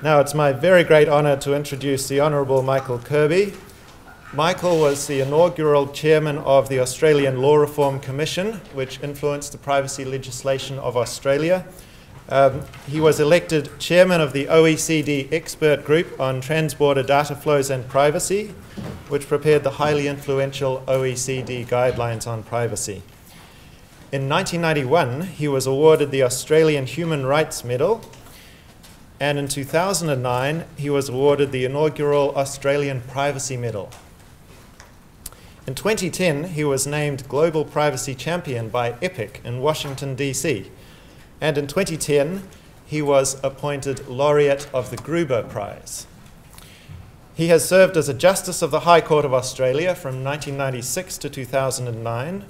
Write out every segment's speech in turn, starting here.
Now it's my very great honour to introduce the Honourable Michael Kirby. Michael was the inaugural chairman of the Australian Law Reform Commission, which influenced the privacy legislation of Australia. Um, he was elected chairman of the OECD expert group on transborder data flows and privacy, which prepared the highly influential OECD guidelines on privacy. In 1991, he was awarded the Australian Human Rights Medal and in 2009 he was awarded the inaugural Australian Privacy Medal. In 2010, he was named Global Privacy Champion by EPIC in Washington, D.C. And in 2010, he was appointed Laureate of the Gruber Prize. He has served as a Justice of the High Court of Australia from 1996 to 2009,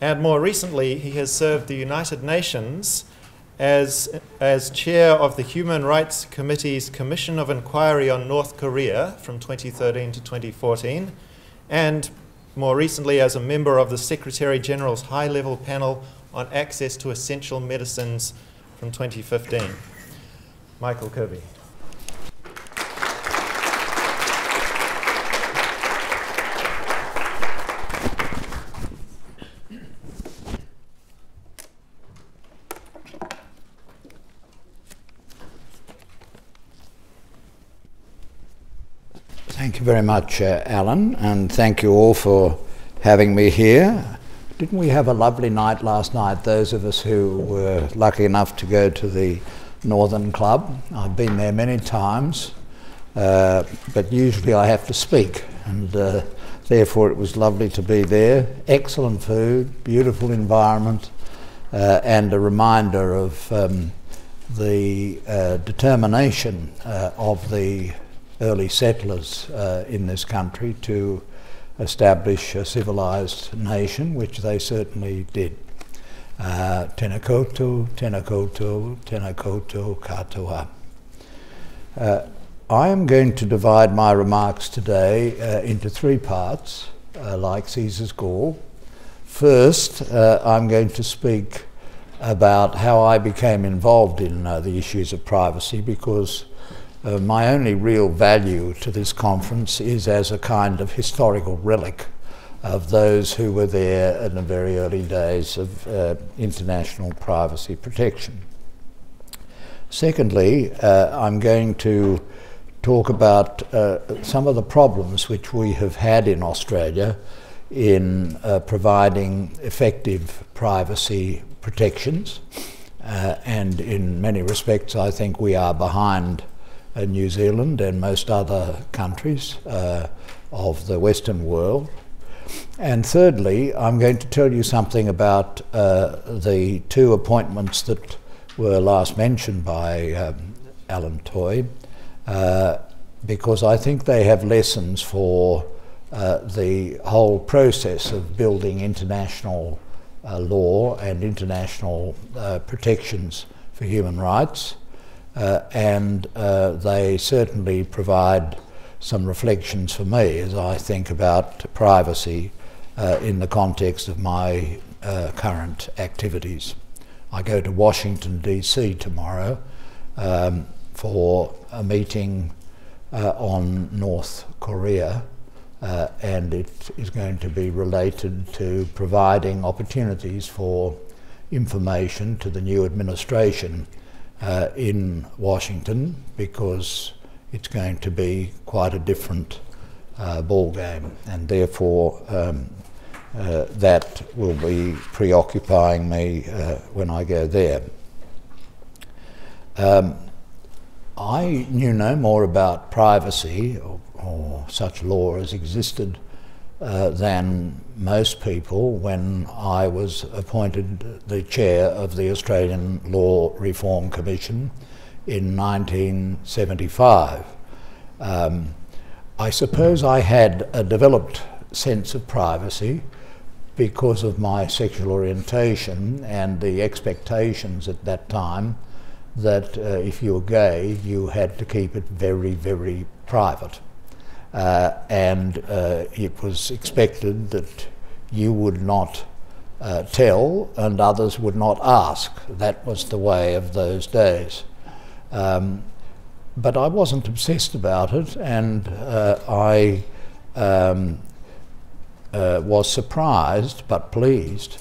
and more recently, he has served the United Nations as, as chair of the Human Rights Committee's Commission of Inquiry on North Korea from 2013 to 2014, and more recently as a member of the Secretary General's High Level Panel on Access to Essential Medicines from 2015. Michael Kirby. Very much, uh, Alan, and thank you all for having me here. Didn't we have a lovely night last night, those of us who were lucky enough to go to the Northern Club? I've been there many times, uh, but usually I have to speak, and uh, therefore it was lovely to be there. Excellent food, beautiful environment, uh, and a reminder of um, the uh, determination uh, of the early settlers uh, in this country to establish a civilized nation, which they certainly did. Uh, koutou, tēnā koutou katoa. Uh, I am going to divide my remarks today uh, into three parts, uh, like Caesar's Gaul. First, uh, I'm going to speak about how I became involved in uh, the issues of privacy because uh, my only real value to this conference is as a kind of historical relic of those who were there in the very early days of uh, international privacy protection. Secondly, uh, I'm going to talk about uh, some of the problems which we have had in Australia in uh, providing effective privacy protections. Uh, and in many respects, I think we are behind uh, New Zealand and most other countries uh, of the Western world. And thirdly, I'm going to tell you something about uh, the two appointments that were last mentioned by um, Alan Toy, uh, because I think they have lessons for uh, the whole process of building international uh, law and international protections for human rights and uh, they certainly provide some reflections for me as I think about privacy uh, in the context of my uh, current activities. I go to Washington DC tomorrow um, for a meeting uh, on North Korea uh, and it is going to be related to providing opportunities for information to the new administration uh, in Washington because it's going to be quite a different uh, ball game, and therefore um, uh, that will be preoccupying me uh, when I go there. Um, I knew no more about privacy or, or such law as existed uh, than most people when I was appointed the chair of the Australian Law Reform Commission in 1975. Um, I suppose I had a developed sense of privacy because of my sexual orientation and the expectations at that time that uh, if you were gay, you had to keep it very, very private. Uh, and uh, it was expected that you would not uh, tell and others would not ask. That was the way of those days. Um, but I wasn't obsessed about it, and uh, I um, uh, was surprised but pleased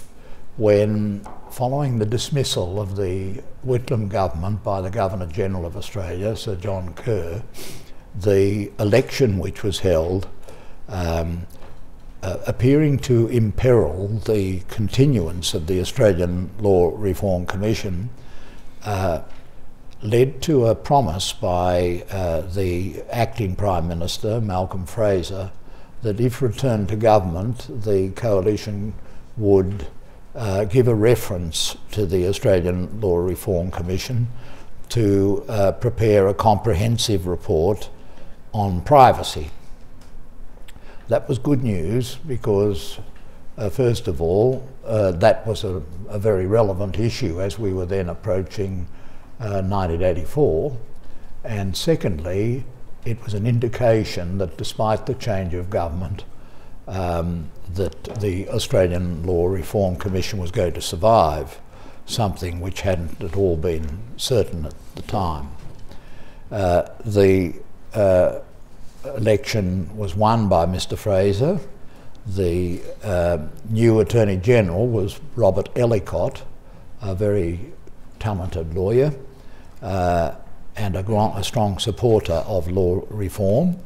when, following the dismissal of the Whitlam government by the Governor General of Australia, Sir John Kerr, the election which was held um, uh, appearing to imperil the continuance of the Australian Law Reform Commission uh, led to a promise by uh, the acting Prime Minister, Malcolm Fraser, that if returned to government, the coalition would uh, give a reference to the Australian Law Reform Commission to uh, prepare a comprehensive report on privacy. That was good news because, uh, first of all, uh, that was a, a, very relevant issue as we were then approaching 1984. Uh, and secondly, it was an indication that despite the change of government, um, that the Australian Law Reform Commission was going to survive, something which hadn't at all been certain at the time. Uh, the uh, election was won by Mr Fraser. The uh, new Attorney General was Robert Ellicott, a very talented lawyer uh, and a, a, strong supporter of law reform.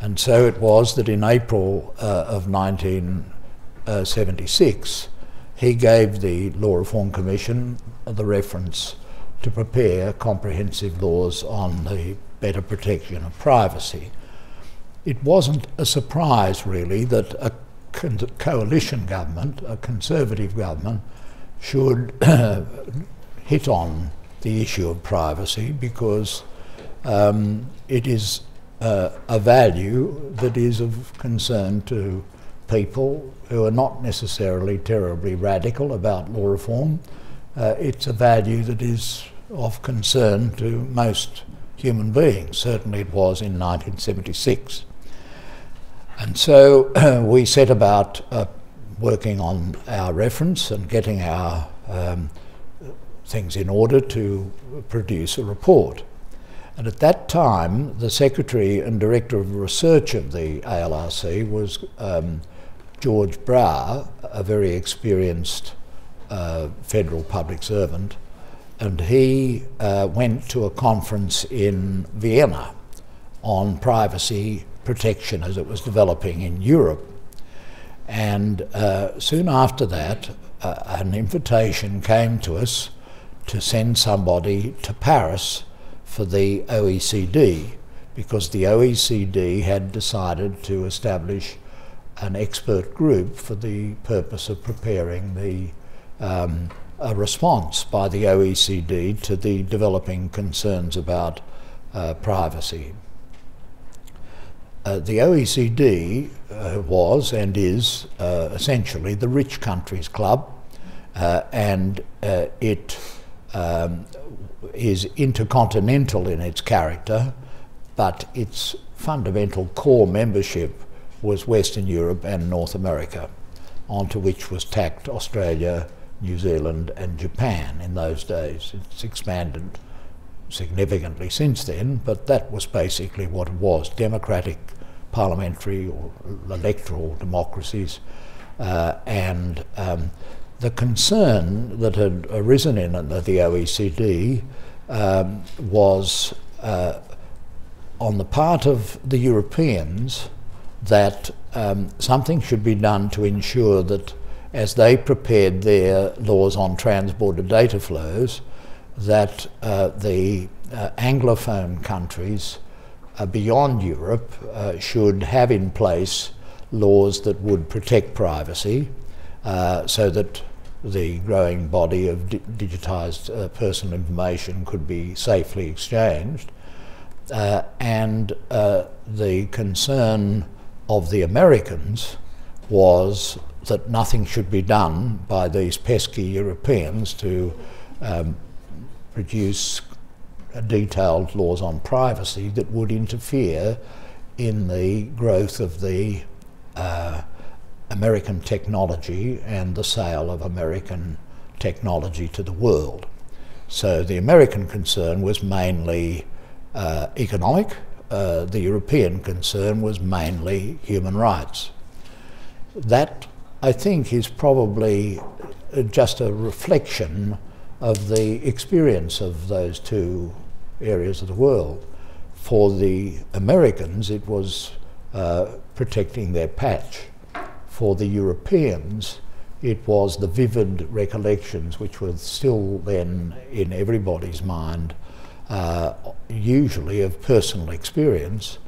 And so it was that in April uh, of 1976, he gave the Law Reform Commission the reference to prepare comprehensive laws on the better protection of privacy. It wasn't a surprise, really, that a coalition government, a conservative government, should hit on the issue of privacy because um, it is uh, a value that is of concern to people who are not necessarily terribly radical about law reform. Uh, it's a value that is of concern to most human beings. Certainly it was in 1976. And so we set about uh, working on our reference and getting our um, things in order to produce a report. And at that time, the Secretary and Director of Research of the ALRC was um, George Brouwer, a very experienced uh, federal public servant, and he uh, went to a conference in Vienna on privacy protection as it was developing in Europe. And uh, soon after that, uh, an invitation came to us to send somebody to Paris for the OECD because the OECD had decided to establish an expert group for the purpose of preparing the um, a response by the OECD to the developing concerns about uh, privacy. Uh, the OECD uh, was and is uh, essentially the rich countries club, uh, and uh, it um, is intercontinental in its character, but its fundamental core membership was Western Europe and North America, onto which was tacked Australia, New Zealand, and Japan in those days. It's expanded significantly since then, but that was basically what it was democratic, parliamentary, or electoral democracies. Uh, and um, the concern that had arisen in the OECD um, was uh, on the part of the Europeans that um, something should be done to ensure that as they prepared their laws on transborder data flows, that uh, the uh, Anglophone countries uh, beyond Europe uh, should have in place laws that would protect privacy uh, so that the growing body of di digitised uh, personal information could be safely exchanged. And the concern of the Americans was that nothing should be done by these pesky Europeans to um, produce detailed laws on privacy that would interfere in the growth of the uh, American technology and the sale of American technology to the world. So the American concern was mainly uh, economic. Uh, the European concern was mainly human rights. That, I think, is probably just a reflection of the experience of those two areas of the world. For the Americans, it was uh, protecting their patch. For the Europeans, it was the vivid recollections which were still then in everybody's mind, uh, usually of personal experience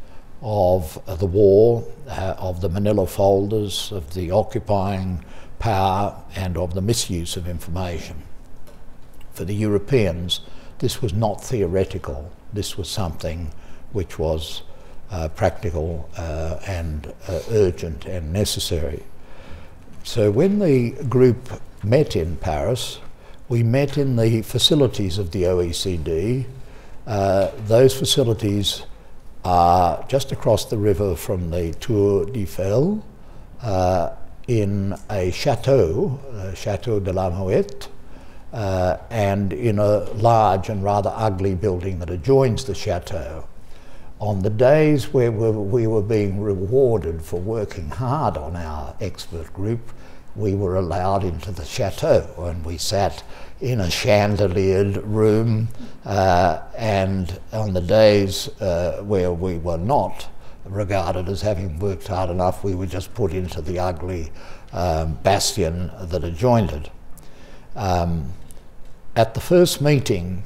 of the war, uh, of the Manila folders, of the occupying power, and of the misuse of information. For the Europeans, this was not theoretical, this was something which was uh, practical uh, and uh, urgent and necessary. So when the group met in Paris, we met in the facilities of the OECD. Uh, those facilities are just across the river from the Tour Eiffel uh, in a chateau, uh, Chateau de la Muette, uh, and in a large and rather ugly building that adjoins the chateau. On the days where we were being rewarded for working hard on our expert group, we were allowed into the chateau and we sat in a chandeliered room. Uh, and on the days uh, where we were not regarded as having worked hard enough, we were just put into the ugly um, bastion that adjoined it. Um, at the first meeting,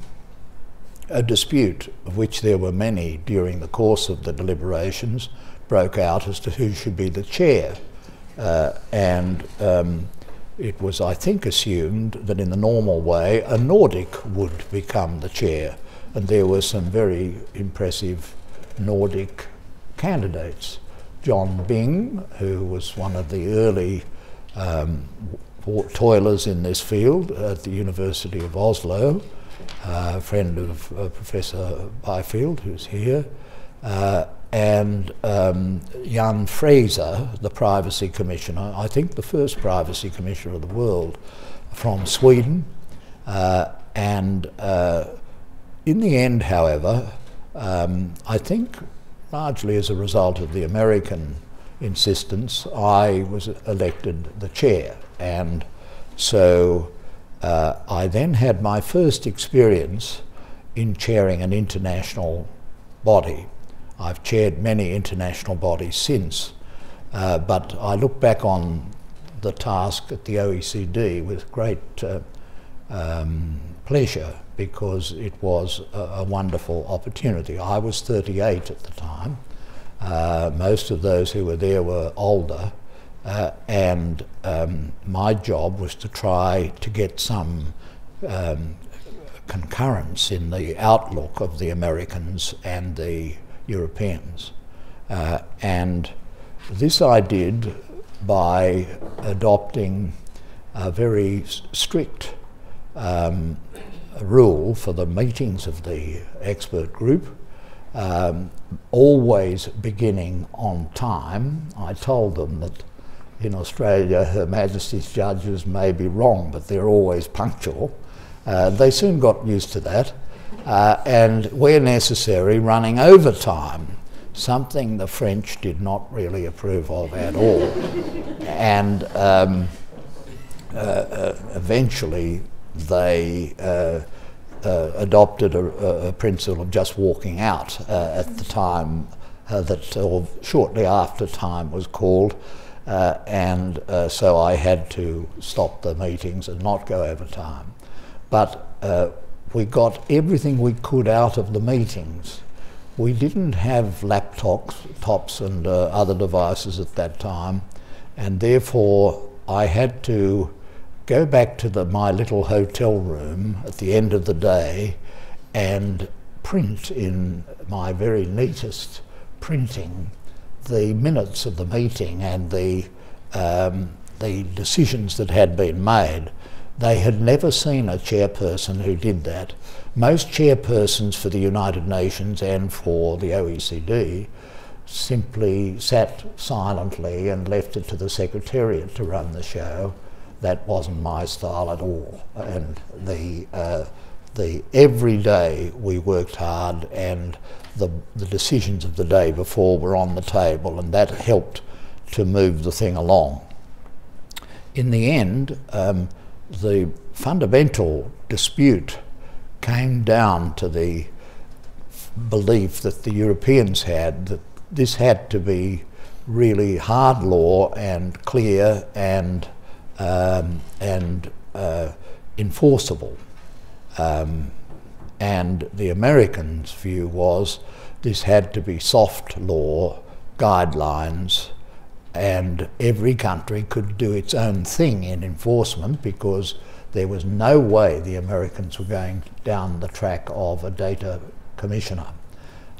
a dispute, of which there were many during the course of the deliberations, broke out as to who should be the chair. Uh, and um, it was, I think, assumed that in the normal way a Nordic would become the chair. And there were some very impressive Nordic candidates. Jon Bing, who was one of the early um, toilers in this field at the University of Oslo, a friend of uh, Professor Byfield, who's here, uh, and um, Jan Freese, the Privacy Commissioner, I think the first Privacy Commissioner of the world from Sweden. Uh, and uh, in the end, however, um, I think largely as a result of the American insistence, I was elected the chair. And so uh, I then had my first experience in chairing an international body. I've chaired many international bodies since, uh, but I look back on the task at the OECD with great uh, um, pleasure because it was a, a, wonderful opportunity. I was 38 at the time. Uh, most of those who were there were older, uh, and um, my job was to try to get some um, concurrence in the outlook of the Americans and the Europeans. Uh, and this I did by adopting a very strict um, rule for the meetings of the expert group, um, always beginning on time. I told them that in Australia, Her Majesty's judges may be wrong, but they're always punctual. Uh, they soon got used to that, uh, and where necessary, running overtime, something the French did not really approve of at all. and um, uh, uh eventually, they uh, uh, adopted a, a, principle of just walking out at the time that, or shortly after time was called. Uh, and uh, so I had to stop the meetings and not go over time. But uh, we got everything we could out of the meetings. We didn't have laptops tops and uh, other devices at that time, and therefore I had to go back to the, my little hotel room at the end of the day and print in my very neatest printing the minutes of the meeting and the, um, the decisions that had been made. They had never seen a chairperson who did that. Most chairpersons for the United Nations and for the OECD simply sat silently and left it to the Secretariat to run the show. That wasn't my style at all. And the, uh, The, every day we worked hard and the, the decisions of the day before were on the table and that helped to move the thing along. In the end, um, the fundamental dispute came down to the belief that the Europeans had that this had to be really hard law and clear and um, and uh, enforceable. Um, and the Americans' view was this had to be soft law guidelines, and every country could do its own thing in enforcement because there was no way the Americans were going down the track of a data commissioner.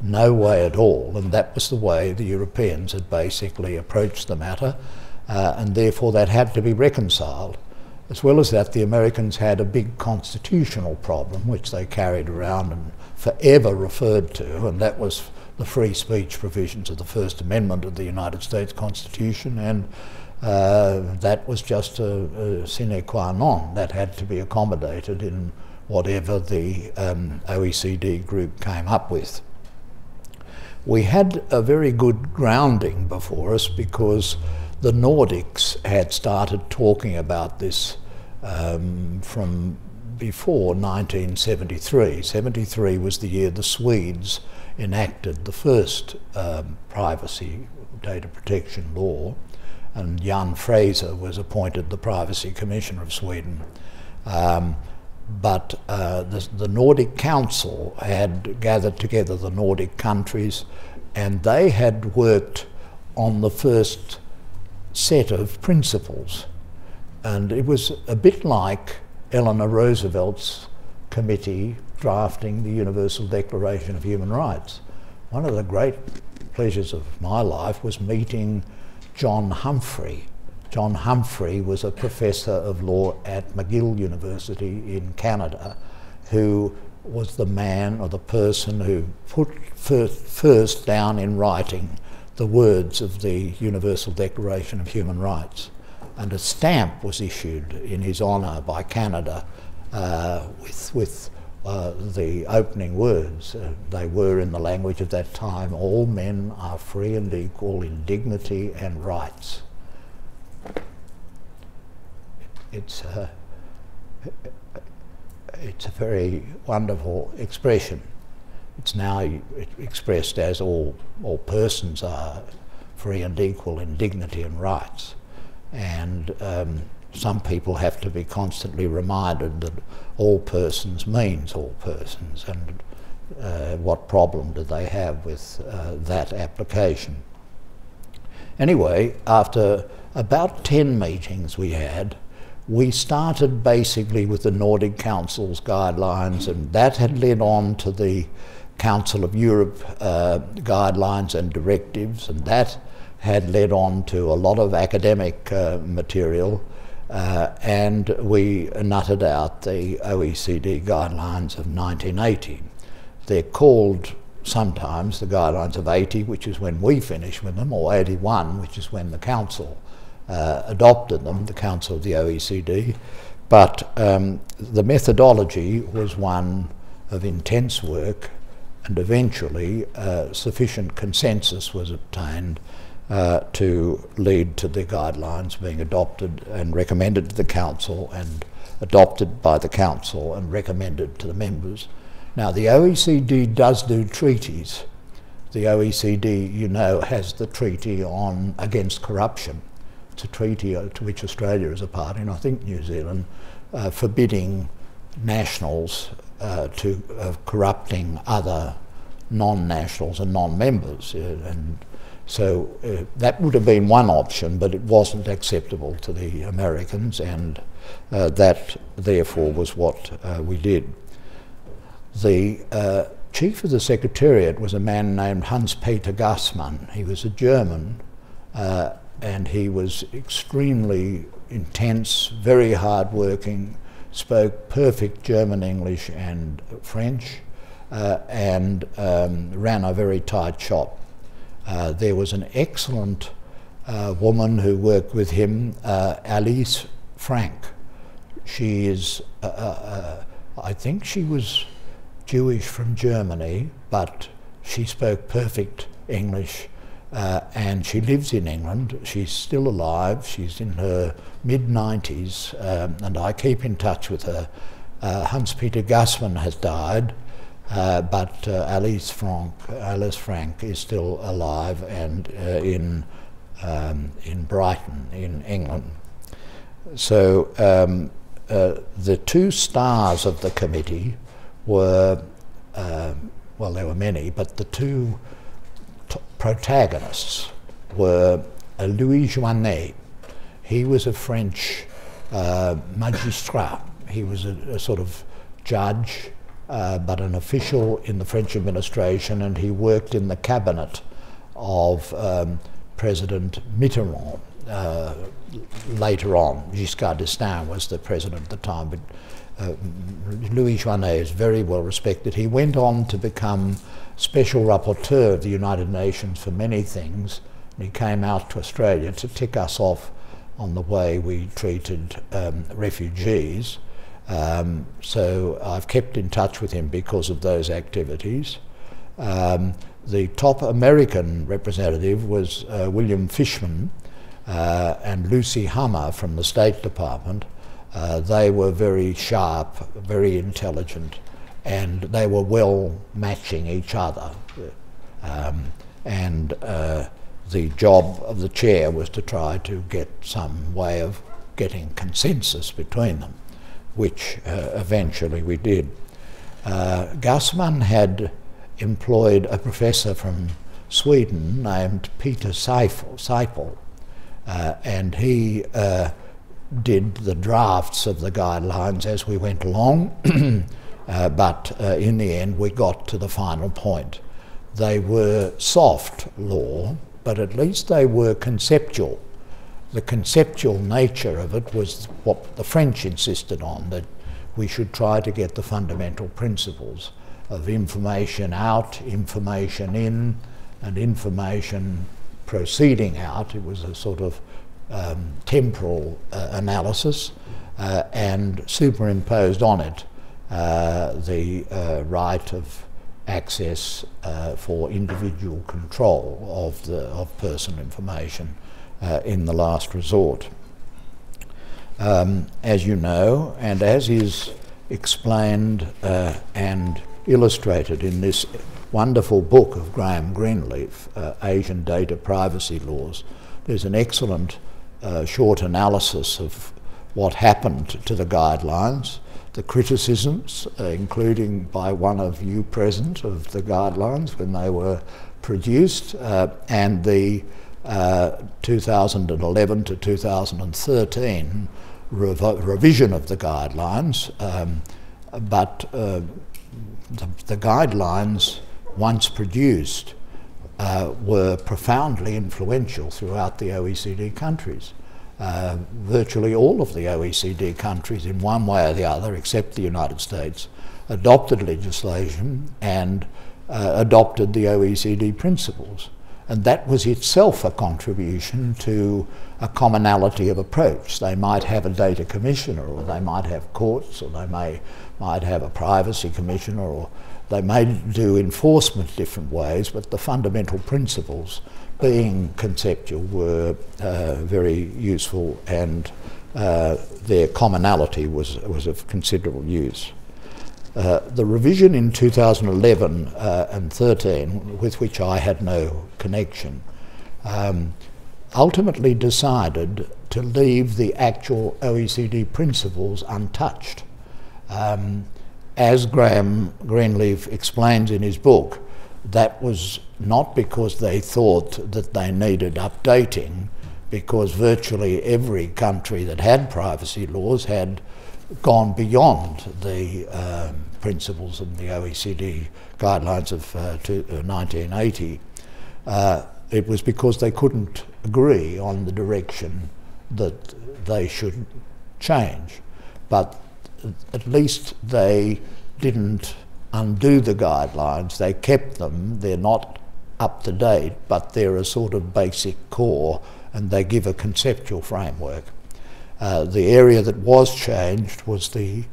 No way at all, and that was the way the Europeans had basically approached the matter, uh, and therefore that had to be reconciled. As well as that, the Americans had a big constitutional problem which they carried around and forever referred to, and that was the free speech provisions of the First Amendment of the United States Constitution, and uh, that was just a, a, sine qua non. That had to be accommodated in whatever the um, OECD group came up with. We had a very good grounding before us because the Nordics had started talking about this um, from before 1973. 73 was the year the Swedes enacted the first um, privacy data protection law, and Jan Freese was appointed the Privacy Commissioner of Sweden. Um, but uh, the, the, Nordic Council had gathered together the Nordic countries and they had worked on the first set of principles. And it was a bit like Eleanor Roosevelt's committee drafting the Universal Declaration of Human Rights. One of the great pleasures of my life was meeting John Humphrey, John Humphrey was a professor of law at McGill University in Canada who was the man or the person who put first down in writing the words of the Universal Declaration of Human Rights. And a stamp was issued in his honour by Canada with, with uh, the opening words. Uh, they were in the language of that time all men are free and equal in dignity and rights it's a, it's a very wonderful expression. It's now expressed as all, all persons are free and equal in dignity and rights. And um, some people have to be constantly reminded that all persons means all persons and uh, what problem do they have with uh, that application. Anyway, after about 10 meetings we had, we started basically with the Nordic Council's guidelines, and that had led on to the Council of Europe uh, guidelines and directives, and that had led on to a lot of academic uh, material. Uh, and we nutted out the OECD guidelines of 1980. They're called sometimes the guidelines of 80, which is when we finish with them, or 81, which is when the Council uh, adopted them, the Council of the OECD, but um, the methodology was one of intense work and eventually uh, sufficient consensus was obtained uh, to lead to the guidelines being adopted and recommended to the Council and adopted by the Council and recommended to the members. Now the OECD does do treaties. The OECD, you know, has the treaty on against corruption it's a treaty uh, to which Australia is a party, and I think New Zealand, uh, forbidding nationals uh, to corrupting other non-nationals and non-members, uh, and so uh, that would have been one option, but it wasn't acceptable to the Americans, and uh, that therefore was what we did. The chief of the Secretariat was a man named Hans-Peter Gassmann. He was a German uh, and he was extremely intense, very hardworking, spoke perfect German, English, and French, uh, and um, ran a very tight shop. Uh, there was an excellent uh, woman who worked with him, uh, Alice Frank. She is a, a, I think she was Jewish from Germany, but she spoke perfect English uh, and she lives in England. She's still alive. She's in her mid 90s, um, and I keep in touch with her. Uh, Hans Peter Gassmann has died, uh, but uh, Alice Frank, Alice Frank is still alive and uh, in um, in Brighton, in England. So um, uh, the two stars of the committee were, well, there were many, but the two protagonists were uh, Louis Joinet. He was a French uh, magistrat. He was a, a sort of judge, uh, but an official in the French administration, and he worked in the cabinet of um, President Mitterrand. Uh, later on, Giscard d'Estaing was the president at the time, but uh, Louis Joinet is very well respected. He went on to become special rapporteur of the United Nations for many things. And he came out to Australia to tick us off on the way we treated um, refugees. Um, so I've kept in touch with him because of those activities. Um, the top American representative was uh, William Fishman uh, and Lucy Hummer from the State Department. Uh, they were very sharp, very intelligent, and they were well matching each other. Um, and uh, the job of the chair was to try to get some way of getting consensus between them, which uh, eventually we did. Uh, Gassmann had employed a professor from Sweden named Peter Seipel, uh, and he did the drafts of the guidelines as we went along. Uh, but uh, in the end, we got to the final point. They were soft law, but at least they were conceptual. The conceptual nature of it was what the French insisted on that we should try to get the fundamental principles of information out, information in, and information proceeding out. It was a sort of um, temporal uh, analysis uh, and superimposed on it uh, the uh, right of access uh, for individual control of, the, of personal information in the last resort. Um, as you know, and as is explained uh, and illustrated in this wonderful book of Graham Greenleaf, uh, Asian Data Privacy Laws, there's an excellent uh, short analysis of what happened to the guidelines the criticisms, uh, including by one of you present of the guidelines when they were produced, uh, and the uh, 2011 to 2013 rev- revision of the guidelines. Um, but uh, the, the, guidelines, once produced, uh, were profoundly influential throughout the OECD countries. Uh, virtually all of the OECD countries, in one way or the other, except the United States, adopted legislation and uh, adopted the OECD principles. And that was itself a contribution to a commonality of approach. They might have a data commissioner, or they might have courts, or they may, might have a privacy commissioner, or they may do enforcement different ways, but the fundamental principles being conceptual were uh, very useful and uh, their commonality was, was of considerable use. Uh, the revision in 2011 uh, and 13, with which I had no connection, um, ultimately decided to leave the actual OECD principles untouched. Um, as Graham Greenleaf explains in his book, that was not because they thought that they needed updating, because virtually every country that had privacy laws had gone beyond the um, principles and the OECD guidelines of uh, to, uh, 1980. Uh, it was because they couldn't agree on the direction that they should change. But at least they didn't undo the guidelines. They kept them. They're not up to date, but they're a sort of basic core and they give a conceptual framework. Uh, the area that was changed was the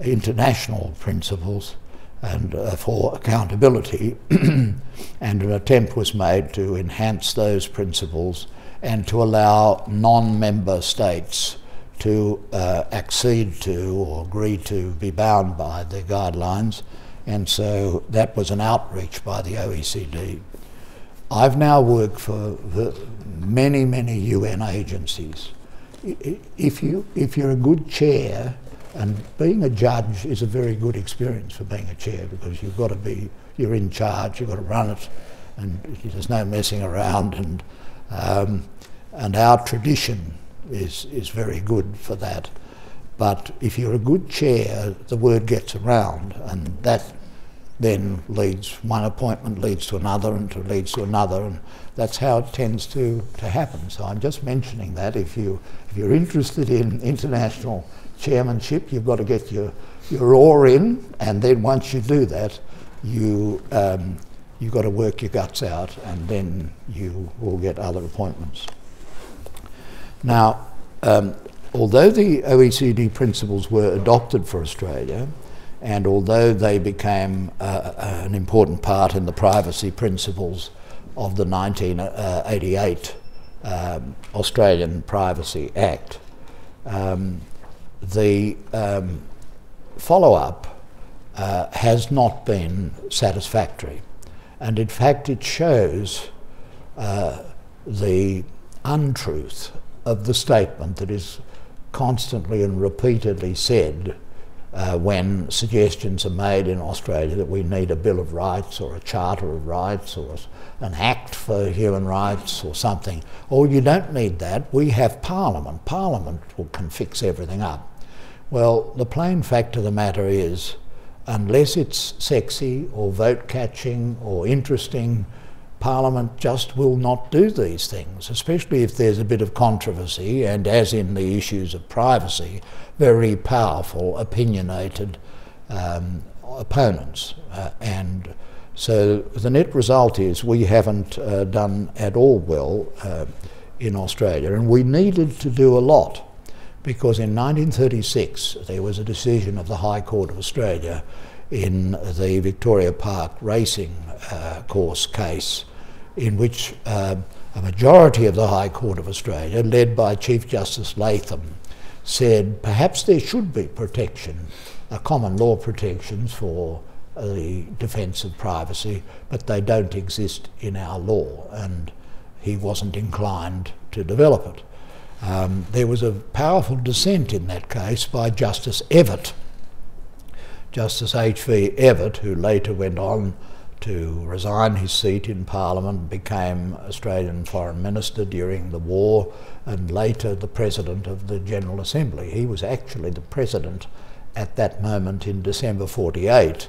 international principles and uh, for accountability, and an attempt was made to enhance those principles and to allow non-member states to uh, accede to or agree to be bound by the guidelines, and so that was an outreach by the OECD. I've now worked for many, many UN agencies. If, you, if you're a good chair, and being a judge is a very good experience for being a chair because you've got to be, you're in charge, you've got to run it, and there's no messing around. And, um, and our tradition is, is very good for that. But if you're a good chair, the word gets around, and that then leads, one appointment leads to another and to leads to another, and that's how it tends to, to happen. So I'm just mentioning that if, you, if you're interested in international chairmanship, you've got to get your, your oar in, and then once you do that, you, um, you've got to work your guts out, and then you will get other appointments. Now, um, although the OECD principles were adopted for Australia, and although they became uh, an important part in the privacy principles of the 1988 um, Australian Privacy Act, um, the um, follow up uh, has not been satisfactory. And in fact, it shows uh, the untruth of the statement that is constantly and repeatedly said uh, when suggestions are made in Australia that we need a Bill of Rights or a Charter of Rights or an Act for Human Rights or something. Oh, you don't need that. We have Parliament. Parliament can fix everything up. Well, the plain fact of the matter is, unless it's sexy or vote catching or interesting, Parliament just will not do these things, especially if there's a bit of controversy and, as in the issues of privacy, very powerful, opinionated um, opponents. Uh, and so the net result is we haven't uh, done at all well uh, in Australia, and we needed to do a lot because in 1936 there was a decision of the High Court of Australia in the Victoria Park racing uh, course case in which uh, a majority of the High Court of Australia, led by Chief Justice Latham, said perhaps there should be protection, uh, common law protections for the defence of privacy, but they don't exist in our law, and he wasn't inclined to develop it. Um, there was a powerful dissent in that case by Justice Evatt, Justice H.V. Evatt, who later went on to resign his seat in Parliament, became Australian Foreign Minister during the war, and later the President of the General Assembly. He was actually the President at that moment in December 48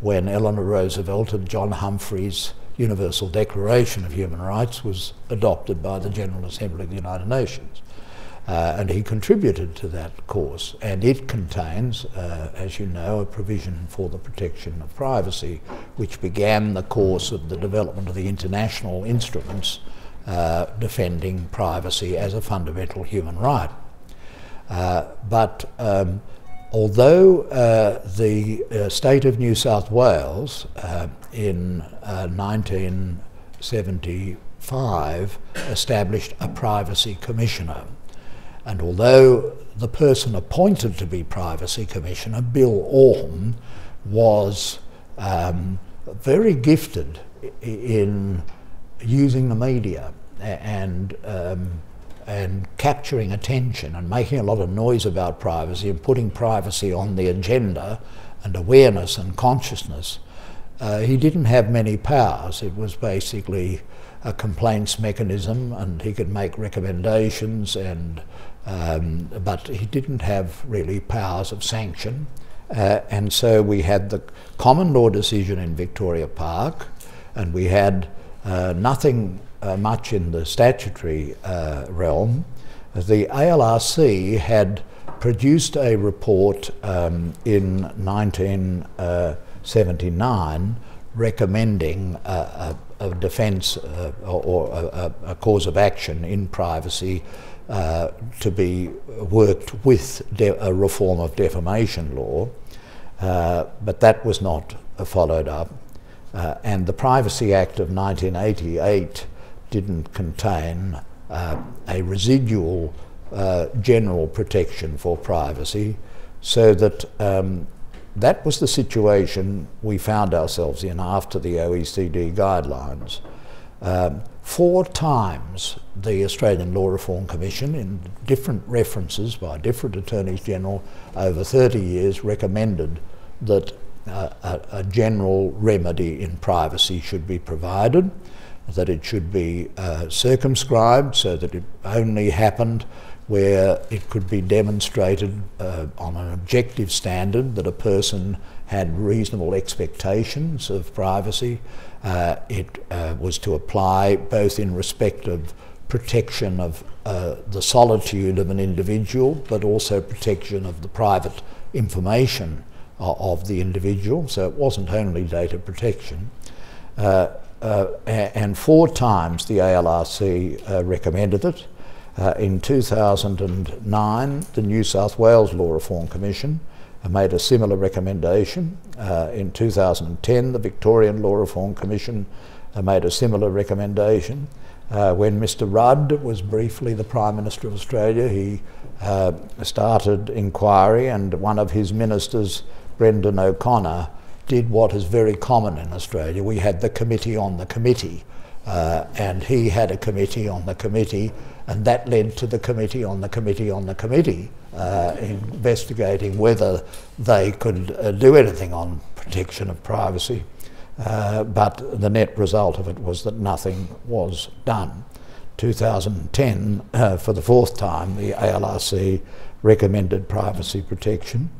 when Eleanor Roosevelt and John Humphrey's Universal Declaration of Human Rights was adopted by the General Assembly of the United Nations. Uh, and he contributed to that course. And it contains, uh, as you know, a provision for the protection of privacy, which began the course of the development of the international instruments uh, defending privacy as a fundamental human right. Uh, but um, although uh, the uh, state of New South Wales in 1975 established a privacy commissioner, and although the person appointed to be Privacy Commissioner, Bill Orme, was um, very gifted in using the media and um, and capturing attention and making a lot of noise about privacy and putting privacy on the agenda and awareness and consciousness. Uh, he didn't have many powers. It was basically a complaints mechanism, and he could make recommendations and um, but he didn't have really powers of sanction. Uh, and so we had the common law decision in Victoria Park, and we had uh, nothing uh, much in the statutory uh, realm. The ALRC had produced a report um, in 1979 recommending a, a defence uh, or, or a, a, cause of action in privacy uh, to be worked with a reform of defamation law. Uh, but that was not followed up. Uh, and the Privacy Act of 1988 didn't contain uh, a residual general protection for privacy, so that um, that was the situation we found ourselves in after the OECD guidelines. Um, four times the Australian Law Reform Commission, in different references by different Attorneys General over 30 years, recommended that uh, a, a, general remedy in privacy should be provided, that it should be uh, circumscribed so that it only happened where it could be demonstrated uh, on an objective standard that a person had reasonable expectations of privacy. Uh, it uh, was to apply both in respect of protection of uh, the solitude of an individual, but also protection of the private information of the individual. So it wasn't only data protection. Uh, uh, and four times the ALRC recommended it. Uh, in 2009, the New South Wales Law Reform Commission uh, made a similar recommendation. Uh, in 2010, the Victorian Law Reform Commission uh, made a similar recommendation. Uh, when Mr Rudd was briefly the Prime Minister of Australia, he uh, started inquiry and one of his ministers, Brendan O'Connor, did what is very common in Australia. We had the committee on the committee, and he had a committee on the committee and that led to the committee on the committee on the committee uh, investigating whether they could uh, do anything on protection of privacy. Uh, but the net result of it was that nothing was done. 2010, uh, for the fourth time, the ALRC recommended privacy protection,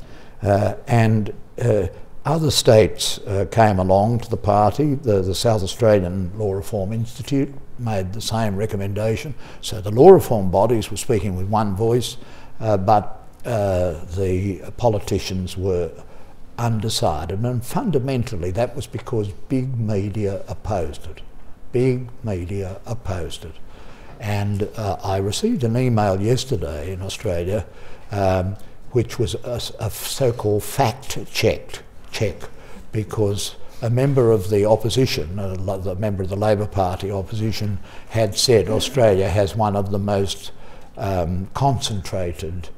uh, and uh, other states came along to the party. The, the, South Australian Law Reform Institute made the same recommendation. So the law reform bodies were speaking with one voice, but uh, the politicians were undecided. And fundamentally, that was because big media opposed it. Big media opposed it. And uh, I received an email yesterday in Australia, um, which was a, a so-called fact-checked check because a member of the opposition, a, a member of the Labor Party opposition, had said Australia has one of the most um, concentrated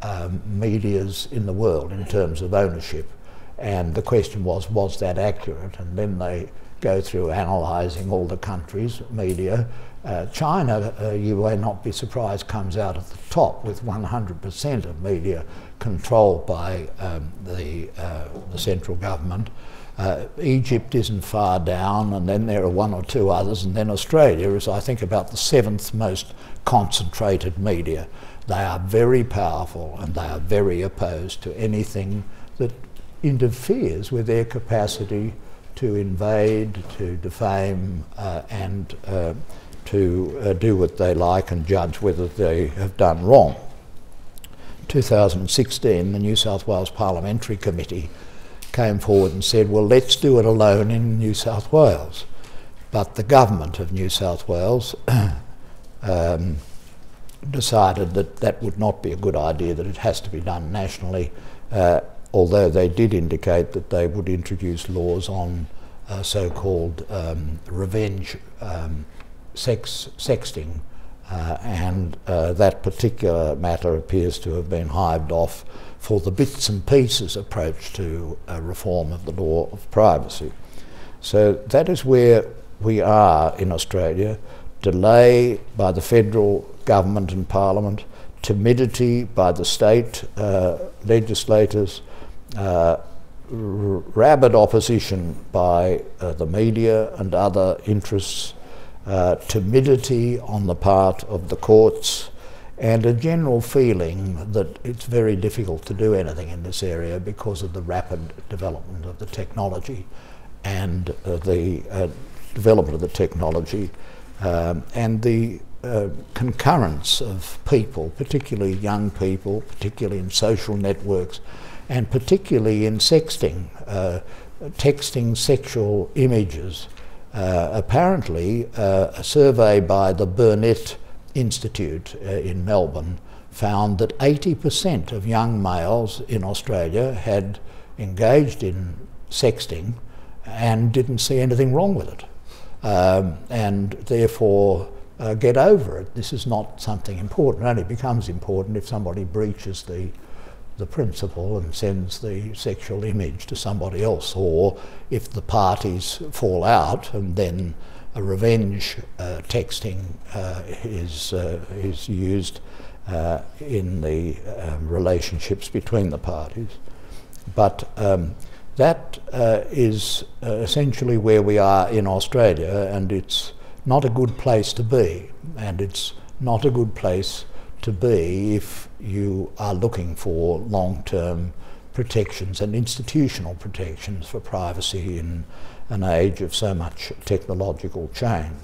um, medias in the world in terms of ownership. And the question was, was that accurate? And then they go through analysing all the countries' media. Uh, China, uh, you may not be surprised, comes out at the top with 100% of media controlled by um, the, uh, the central government. Uh, Egypt isn't far down, and then there are one or two others, and then Australia is, I think, about the seventh most concentrated media. They are very powerful and they are very opposed to anything that interferes with their capacity to invade, to defame, uh, and uh, to uh, do what they like and judge whether they have done wrong. 2016, the New South Wales Parliamentary Committee came forward and said, well, let's do it alone in New South Wales. But the government of New South Wales um, decided that that would not be a good idea, that it has to be done nationally, uh, although they did indicate that they would introduce laws on uh, so-called um, revenge um, sex sexting, uh, and uh, that particular matter appears to have been hived off for the bits and pieces approach to reform of the law of privacy. So that is where we are in Australia. Delay by the federal government and parliament, timidity by the state uh, legislators, uh, rabid opposition by uh, the media and other interests, uh, timidity on the part of the courts, and a general feeling that it's very difficult to do anything in this area because of the rapid development of the technology and uh, the uh, development of the technology um, and the uh, concurrence of people, particularly young people, particularly in social networks, and particularly in sexting, uh, texting sexual images. Uh, apparently, uh, a survey by the Burnet Institute uh, in Melbourne found that 80% of young males in Australia had engaged in sexting and didn't see anything wrong with it. Um, and therefore uh, get over it. This is not something important. It only becomes important if somebody breaches the the principle and sends the sexual image to somebody else, or if the parties fall out and then a revenge uh, texting uh, is uh, is used uh, in the um, relationships between the parties. But um, that uh, is uh, essentially where we are in Australia, and it's not a good place to be, and it's not a good place to be if you are looking for long-term protections and institutional protections for privacy in an age of so much technological change.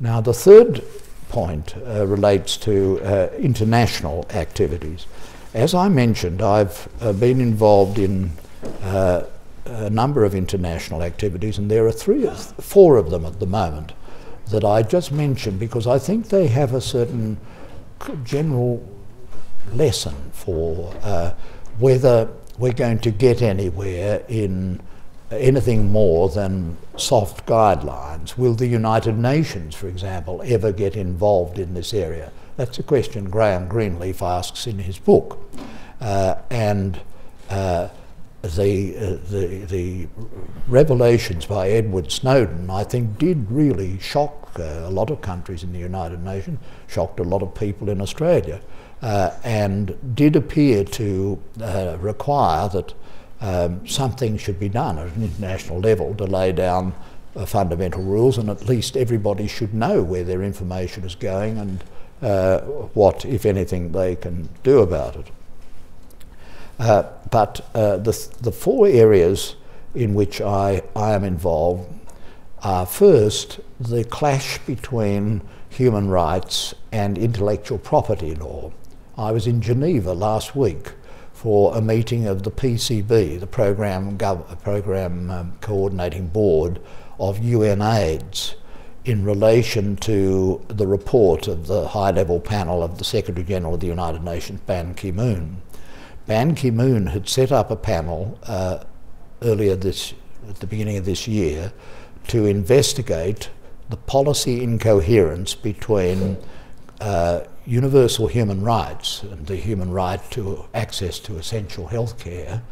Now the third point uh, relates to uh, international activities. As I mentioned, I've uh, been involved in uh, a number of international activities and there are three, four of them at the moment that I just mentioned because I think they have a certain general lesson for uh, whether we're going to get anywhere in anything more than soft guidelines. Will the United Nations, for example, ever get involved in this area? That's a question Graham Greenleaf asks in his book. Uh, and uh, the, uh, the, the revelations by Edward Snowden, I think, did really shock uh, a lot of countries in the United Nations, shocked a lot of people in Australia, uh, and did appear to uh, require that um, something should be done at an international level to lay down uh, fundamental rules, and at least everybody should know where their information is going and uh, what, if anything, they can do about it. Uh, but uh, the, the four areas in which I, I am involved are first the clash between human rights and intellectual property law. I was in Geneva last week for a meeting of the PCB, the Program, Gov Program um, Coordinating Board of UNAIDS, in relation to the report of the high level panel of the Secretary General of the United Nations, Ban Ki moon. Ban Ki moon had set up a panel uh, earlier this, at the beginning of this year, to investigate the policy incoherence between uh, universal human rights and the human right to access to essential health care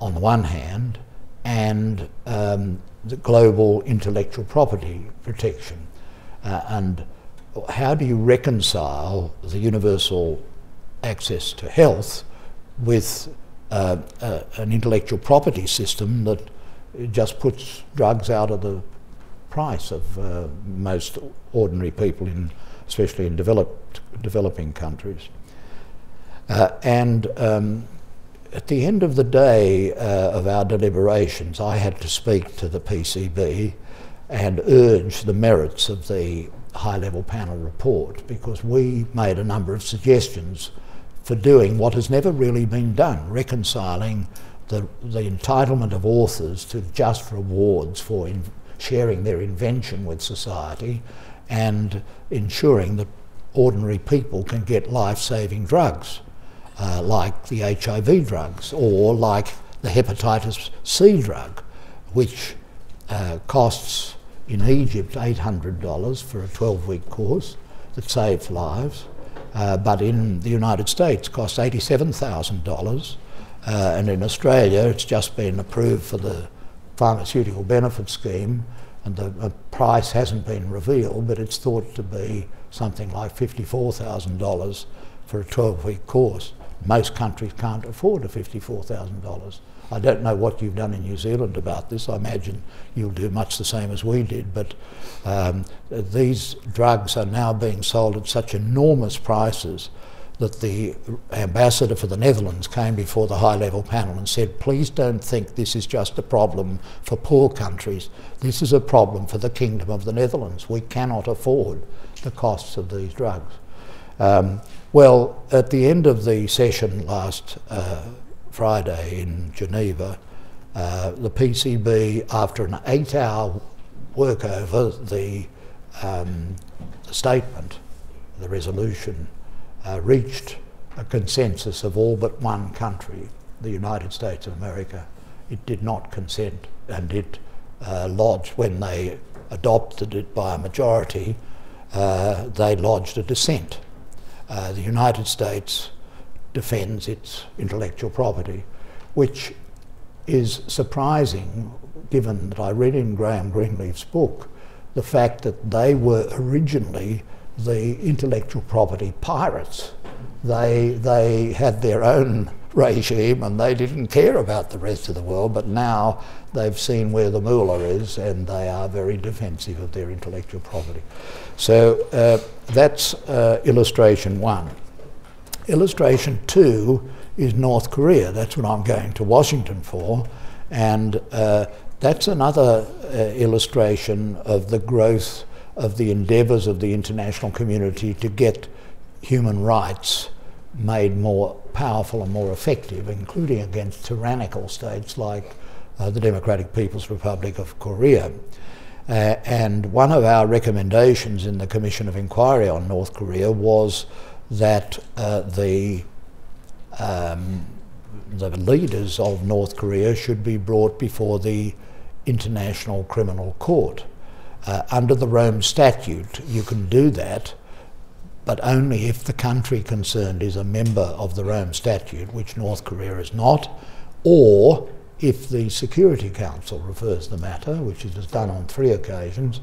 on the one hand, and um, the global intellectual property protection. Uh, and how do you reconcile the universal access to health with uh, uh, an intellectual property system that just puts drugs out of the price of uh, most ordinary people, in, especially in developed, developing countries. Uh, and um, at the end of the day uh, of our deliberations, I had to speak to the PCB and urge the merits of the high level panel report because we made a number of suggestions for doing what has never really been done, reconciling the, the entitlement of authors to just rewards for in, sharing their invention with society and ensuring that ordinary people can get life-saving drugs uh, like the HIV drugs or like the hepatitis C drug, which uh, costs in Egypt $800 for a 12-week course that saves lives uh, but in the United States costs $87,000 uh, and in Australia it's just been approved for the pharmaceutical benefit scheme and the, the price hasn't been revealed but it's thought to be something like $54,000 for a 12-week course. Most countries can't afford a $54,000. I don't know what you've done in New Zealand about this. I imagine you'll do much the same as we did, but um, these drugs are now being sold at such enormous prices that the ambassador for the Netherlands came before the high level panel and said, please don't think this is just a problem for poor countries. This is a problem for the Kingdom of the Netherlands. We cannot afford the costs of these drugs. Um, well, at the end of the session last uh, Friday in Geneva, uh, the PCB, after an eight hour workover, the, um, the statement, the resolution, uh, reached a consensus of all but one country the United States of America. It did not consent and it uh, lodged, when they adopted it by a majority, uh, they lodged a dissent. Uh, the United States defends its intellectual property, which is surprising given that I read in Graham Greenleaf's book the fact that they were originally the intellectual property pirates. They, they had their own regime and they didn't care about the rest of the world, but now they've seen where the moolah is and they are very defensive of their intellectual property. So uh, that's uh, illustration one. Illustration two is North Korea. That's what I'm going to Washington for. And uh, that's another uh, illustration of the growth of the endeavours of the international community to get human rights made more powerful and more effective, including against tyrannical states like uh, the Democratic People's Republic of Korea. Uh, and one of our recommendations in the Commission of Inquiry on North Korea was that uh, the um, the leaders of North Korea should be brought before the International Criminal Court. Uh, under the Rome Statute, you can do that, but only if the country concerned is a member of the Rome Statute, which North Korea is not, or if the Security Council refers the matter, which it has done on three occasions,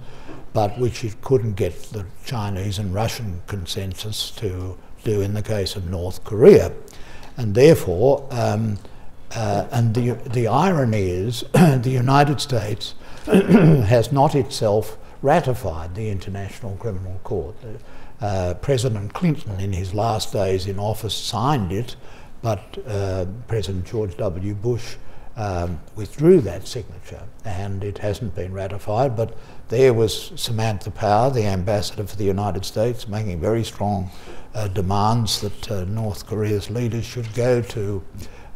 but which it couldn't get the Chinese and Russian consensus to do in the case of North Korea. And therefore, um, uh, and the, the irony is the United States has not itself ratified the International Criminal Court. Uh, President Clinton, in his last days in office, signed it, but uh, President George W. Bush um, withdrew that signature and it hasn't been ratified. But there was Samantha Power, the ambassador for the United States, making very strong uh, demands that uh, North Korea's leaders should go to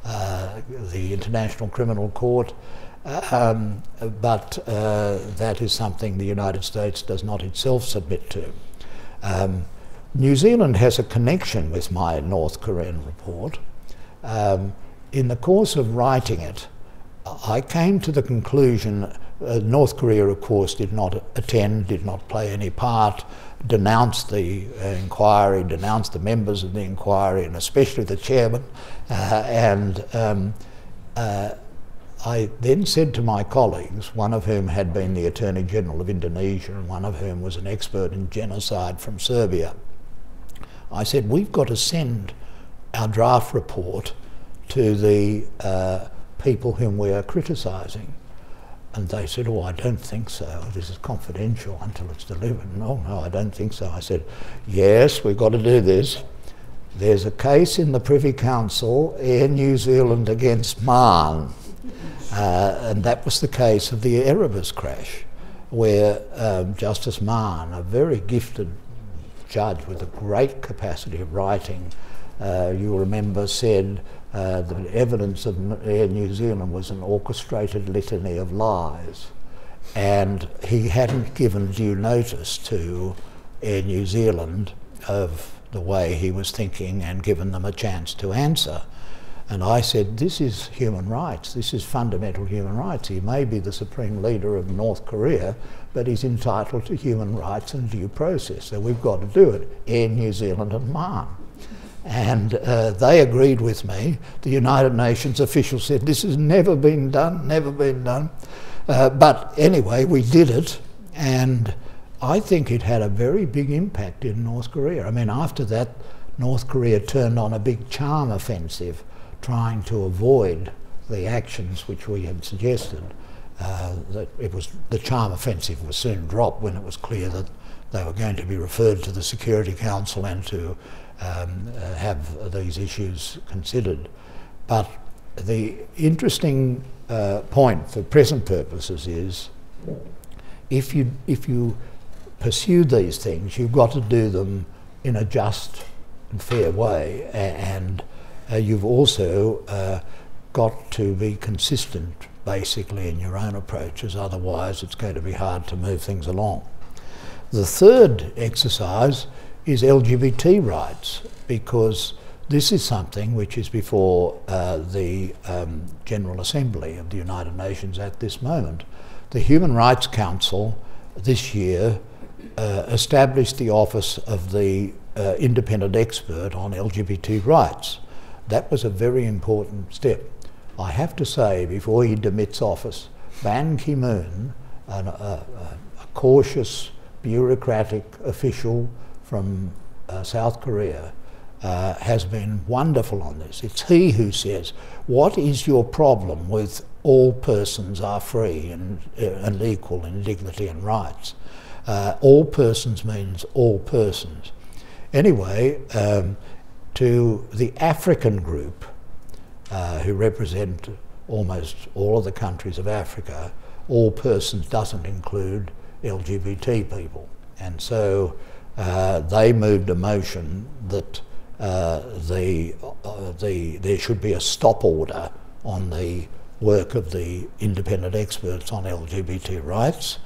uh, the International Criminal Court. Um, but uh, that is something the United States does not itself submit to. Um, New Zealand has a connection with my North Korean report. Um, in the course of writing it, I came to the conclusion uh, North Korea, of course, did not attend, did not play any part, denounced the uh, inquiry, denounced the members of the inquiry, and especially the chairman. Uh, and um, uh, I then said to my colleagues, one of whom had been the Attorney General of Indonesia and one of whom was an expert in genocide from Serbia, I said, we've got to send our draft report to the uh, people whom we are criticising. And they said, oh, I don't think so. This is confidential until it's delivered. No, no, I don't think so. I said, yes, we've got to do this. There's a case in the Privy Council, in New Zealand against Mahon. Uh, and that was the case of the Erebus crash, where um, Justice Mahon, a very gifted judge with a great capacity of writing, uh, you'll remember, said uh, the evidence of Air New Zealand was an orchestrated litany of lies. And he hadn't given due notice to Air New Zealand of the way he was thinking and given them a chance to answer. And I said, this is human rights, this is fundamental human rights. He may be the supreme leader of North Korea, but he's entitled to human rights and due process. So we've got to do it. Air New Zealand and Mahon. And uh, they agreed with me. The United Nations officials said, This has never been done, never been done. Uh, but anyway, we did it, and I think it had a very big impact in North Korea. I mean, after that, North Korea turned on a big charm offensive, trying to avoid the actions which we had suggested. Uh, that it was the charm offensive was soon dropped when it was clear that they were going to be referred to the Security Council and to um, uh, have these issues considered. But the interesting uh, point for present purposes is if you, if you pursue these things, you've got to do them in a just and fair way, and uh, you've also uh, got to be consistent basically in your own approaches, otherwise it's going to be hard to move things along. The third exercise is LGBT rights because this is something which is before uh, the um, General Assembly of the United Nations at this moment. The Human Rights Council this year uh, established the office of the uh, independent expert on LGBT rights. That was a very important step. I have to say, before he demits office, Ban Ki moon, a, a, a, cautious bureaucratic official from uh, South Korea, uh, has been wonderful on this. It's he who says, What is your problem with all persons are free and, uh, and equal in dignity and rights? Uh, all persons means all persons. Anyway, um, to the African group, uh, who represent almost all of the countries of Africa, all persons doesn't include LGBT people. And so uh, they moved a motion that uh, the, uh, the, there should be a stop order on the work of the independent experts on LGBT rights.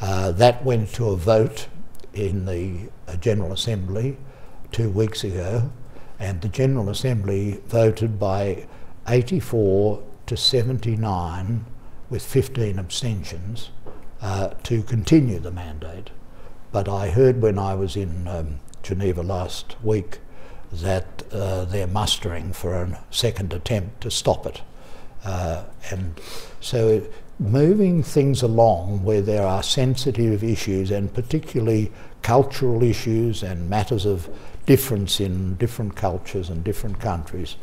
Uh, that went to a vote in the General Assembly two weeks ago, and the General Assembly voted by 84 to 79 with 15 abstentions uh, to continue the mandate. But I heard when I was in um, Geneva last week that uh, they're mustering for a second attempt to stop it. Uh, and so moving things along where there are sensitive issues and particularly cultural issues and matters of difference in different cultures and different countries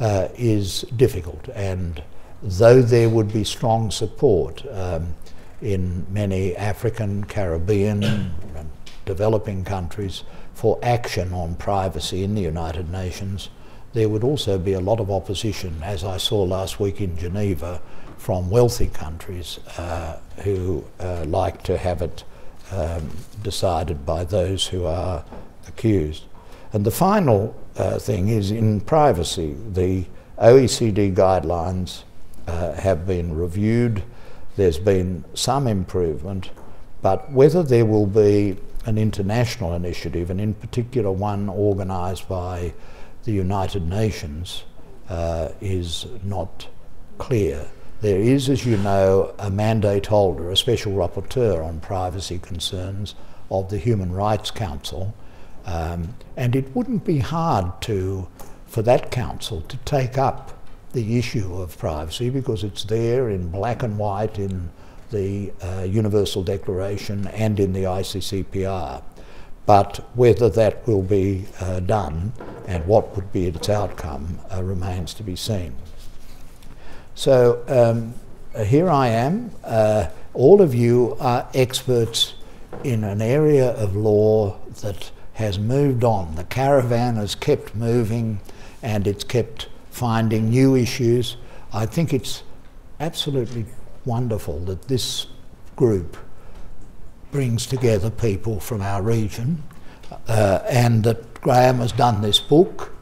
uh, is difficult. And though there would be strong support um, in many African, Caribbean, and developing countries for action on privacy in the United Nations, there would also be a lot of opposition, as I saw last week in Geneva, from wealthy countries uh, who uh, like to have it um, decided by those who are accused. And the final uh, thing is in privacy. The OECD guidelines uh, have been reviewed. There's been some improvement, but whether there will be an international initiative, and in particular one organised by the United Nations, uh, is not clear. There is, as you know, a mandate holder, a special rapporteur on privacy concerns of the Human Rights Council, um, and it wouldn't be hard to, for that council to take up the issue of privacy because it's there in black and white in the uh, Universal Declaration and in the ICCPR. But whether that will be uh, done and what would be its outcome uh, remains to be seen. So um, here I am. Uh, all of you are experts in an area of law that has moved on. The caravan has kept moving and it's kept finding new issues. I think it's absolutely wonderful that this group brings together people from our region uh, and that Graham has done this book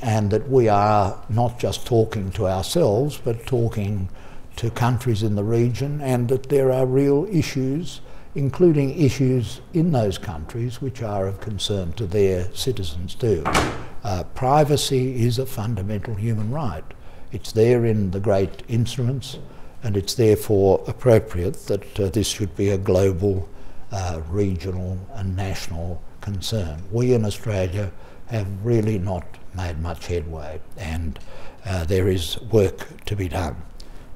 and that we are not just talking to ourselves but talking to countries in the region and that there are real issues including issues in those countries which are of concern to their citizens too. Uh, privacy is a fundamental human right. It's there in the great instruments and it's therefore appropriate that uh, this should be a global, uh, regional and national concern. We in Australia have really not made much headway and uh, there is work to be done.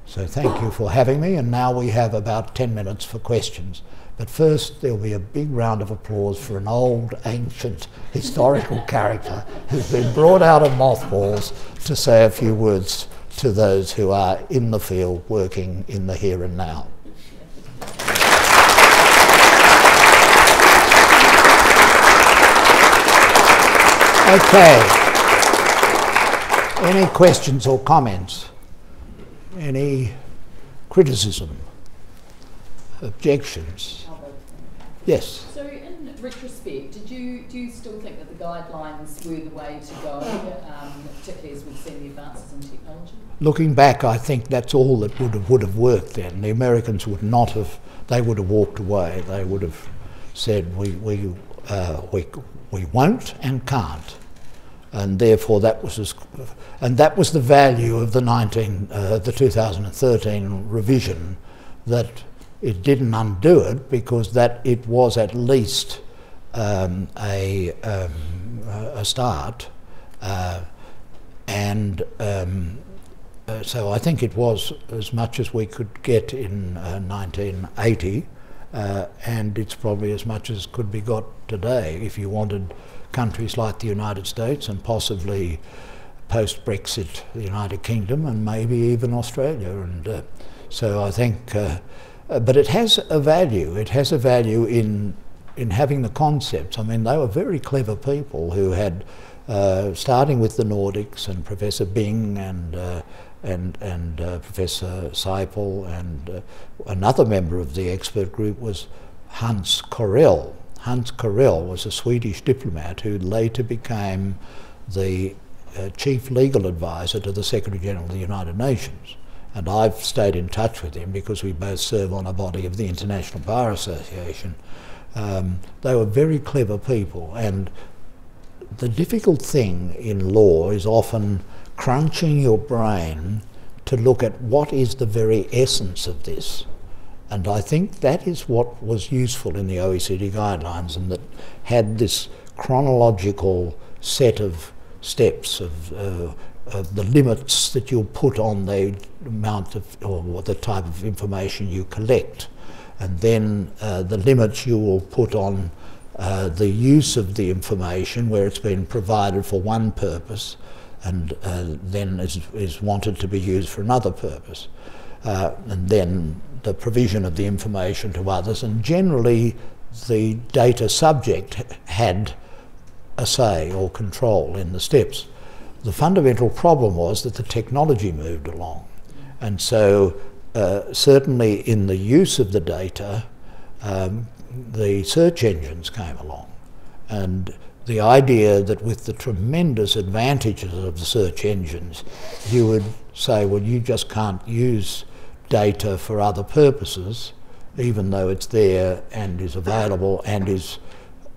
So thank you for having me and now we have about 10 minutes for questions. But first there'll be a big round of applause for an old, ancient, historical character who's been brought out of mothballs to say a few words to those who are in the field working in the here and now. Okay. Any questions or comments? Any criticism? Objections? Yes. So, in retrospect, did you do you still think that the guidelines were the way to go, um, particularly as we've seen the advances in technology? Looking back, I think that's all that would have would have worked then. The Americans would not have; they would have walked away. They would have said, "We we uh, we we won't and can't." and therefore that was as, and that was the value of the 19 uh, the 2013 revision that it didn't undo it because that it was at least um, a um, a start uh, and um, uh, so I think it was as much as we could get in 1980 uh, and it's probably as much as could be got today if you wanted countries like the United States and possibly post Brexit the United Kingdom and maybe even Australia. And uh, so I think, uh, but it has a value. It has a value in in having the concepts. I mean, they were very clever people who had, uh, starting with the Nordics and Professor Bing and uh, and, and uh, Professor Seipel and uh, another member of the expert group was Hans Corell. Hans Corell was a Swedish diplomat who later became the uh, chief legal advisor to the Secretary General of the United Nations. And I've stayed in touch with him because we both serve on a body of the International Bar Association. Um, they were very clever people, and the difficult thing in law is often crunching your brain to look at what is the very essence of this. And I think that is what was useful in the OECD guidelines and that had this chronological set of steps of, uh, of the limits that you'll put on the amount of or the type of information you collect and then uh, the limits you will put on uh, the use of the information where it's been provided for one purpose and uh, then is, is wanted to be used for another purpose. Uh, and then the provision of the information to others, and generally the data subject had a say or control in the steps. The fundamental problem was that the technology moved along. And so, uh, certainly in the use of the data, um, the search engines came along. And the idea that with the tremendous advantages of the search engines, you would say, well, you just can't use data for other purposes, even though it's there and is available and is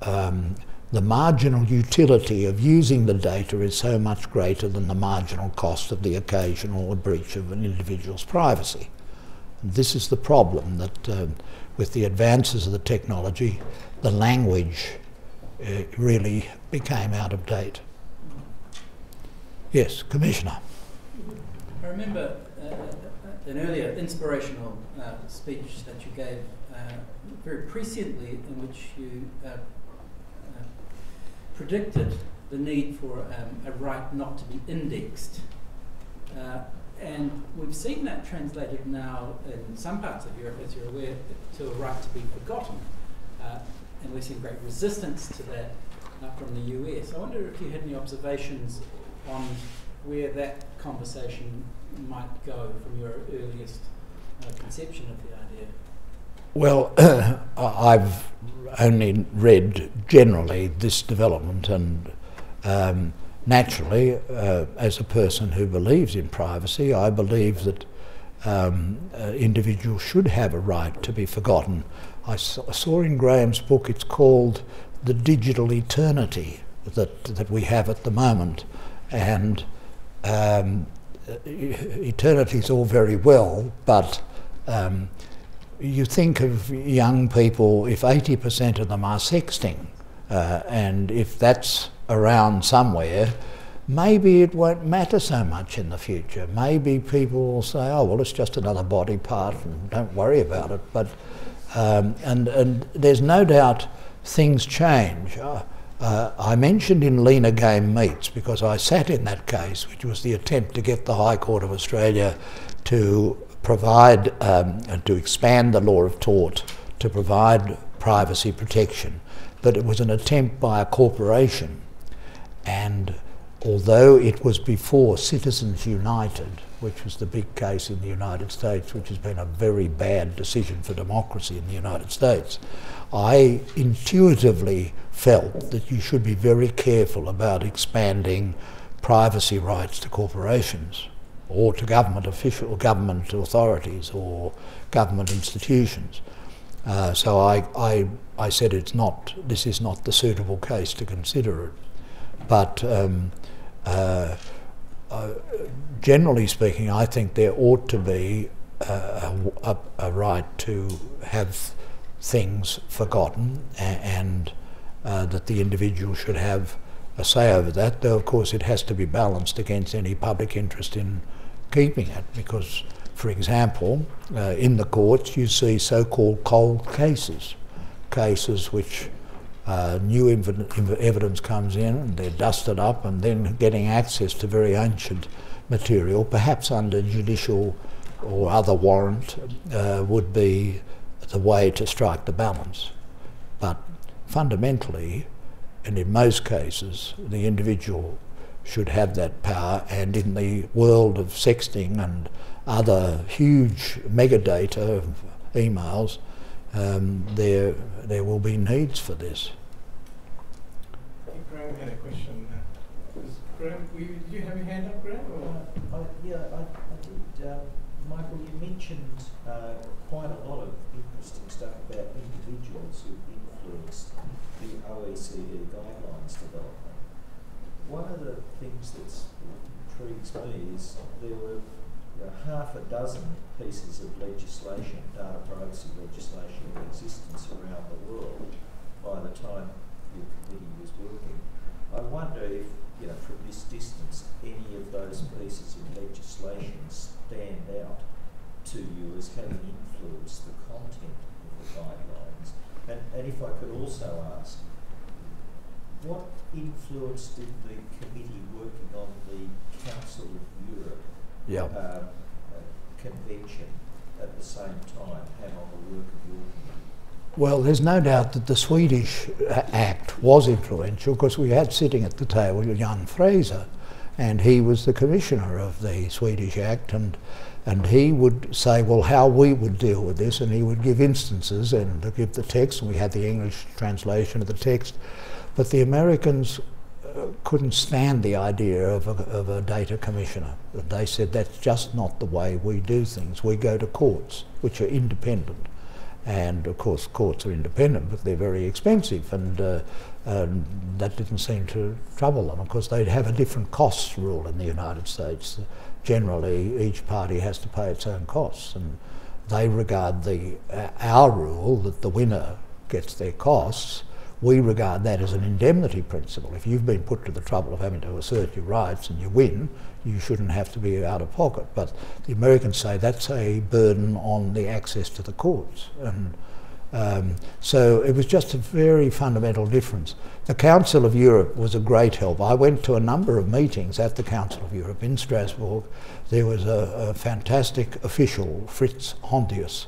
um, the marginal utility of using the data is so much greater than the marginal cost of the occasional breach of an individual's privacy. And this is the problem that um, with the advances of the technology, the language uh, really became out of date. Yes, Commissioner. I remember uh, an earlier inspirational uh, speech that you gave uh, very presciently in which you uh, uh, predicted the need for um, a right not to be indexed. and we've seen that translated now in some parts of Europe, as you're aware, to a right to be forgotten and we've seen great resistance to that uh, from the US. I wonder if you had any observations on where that conversation might go from your earliest uh, conception of the idea. Well, I've only read generally this development, and um, naturally, uh, as a person who believes in privacy, I believe that um, uh, individuals should have a right to be forgotten I saw in Graham's book, it's called The Digital Eternity that, that we have at the moment. And um, eternity is all very well, but um, you think of young people, if 80% of them are sexting, uh, and if that's around somewhere, maybe it won't matter so much in the future. Maybe people will say, oh, well, it's just another body part and don't worry about it. But um, and, and there's no doubt things change. Uh, uh, I mentioned in Lenah Game Meats because I sat in that case, which was the attempt to get the High Court of Australia to provide um, to expand the law of tort to provide privacy protection. But it was an attempt by a corporation, and although it was before Citizens United, which was the big case in the United States, which has been a very bad decision for democracy in the United States, I intuitively felt that you should be very careful about expanding privacy rights to corporations or to government official government authorities or government institutions. Uh, so I, I, I said it's not, this is not the suitable case to consider it. but um, uh, uh, generally speaking, I think there ought to be a, a, a right to have things forgotten and, and uh, that the individual should have a say over that, though of course it has to be balanced against any public interest in keeping it because, for example, uh, in the courts you see so-called cold cases, cases which uh, new ev evidence comes in and they're dusted up and then getting access to very ancient material, perhaps under judicial or other warrant, uh, would be the way to strike the balance. But fundamentally, and in most cases, the individual should have that power. And in the world of sexting and other huge megadata of emails, um, there there will be needs for this. Graham had a question. Graham, you, did you have your hand up, Graham? Uh, I, yeah, I, I did. Uh, Michael, you mentioned uh, quite a lot of interesting stuff about individuals who influenced the OECD guidelines development. One of the things that intrigues me is there were you know, half a dozen pieces of legislation, data privacy legislation in existence around the world by the time your committee was working. I wonder if, you know, from this distance, any of those pieces of legislation stand out to you as having influenced the content of the guidelines and, and if I could also ask, what influence did the committee working on the Council of Europe um, uh, convention at the same time have on the work of your committee? Well, there's no doubt that the Swedish uh, Act was influential because we had sitting at the table Jan Freese, and he was the commissioner of the Swedish Act, and and he would say, well, how we would deal with this, and he would give instances and give the text, and we had the English translation of the text, but the Americans uh, couldn't stand the idea of a, of a data commissioner. They said that's just not the way we do things. We go to courts, which are independent. And of course, courts are independent, but they're very expensive, and, uh, that didn't seem to trouble them. Of course, they'd have a different costs rule in the United States generally each party has to pay its own costs and they regard the uh, our rule that the winner gets their costs we regard that as an indemnity principle. If you've been put to the trouble of having to assert your rights and you win, you shouldn't have to be out of pocket. But the Americans say that's a burden on the access to the courts. And um, so it was just a very fundamental difference. The Council of Europe was a great help. I went to a number of meetings at the Council of Europe in Strasbourg. There was a, a fantastic official, Frits Hondius,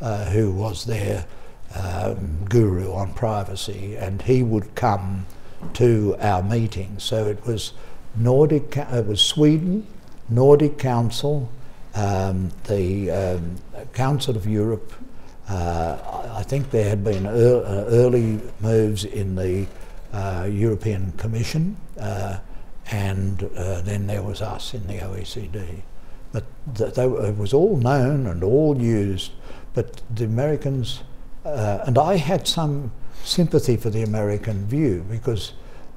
uh, who was their um, guru on privacy, and he would come to our meetings. So it was Nordic, it was Sweden, Nordic Council, um, the um, Council of Europe, uh, I think there had been uh, early moves in the uh, European Commission, uh, and uh, then there was us in the OECD. But th- they, it was all known and all used, but the Americans, uh, and I had some sympathy for the American view because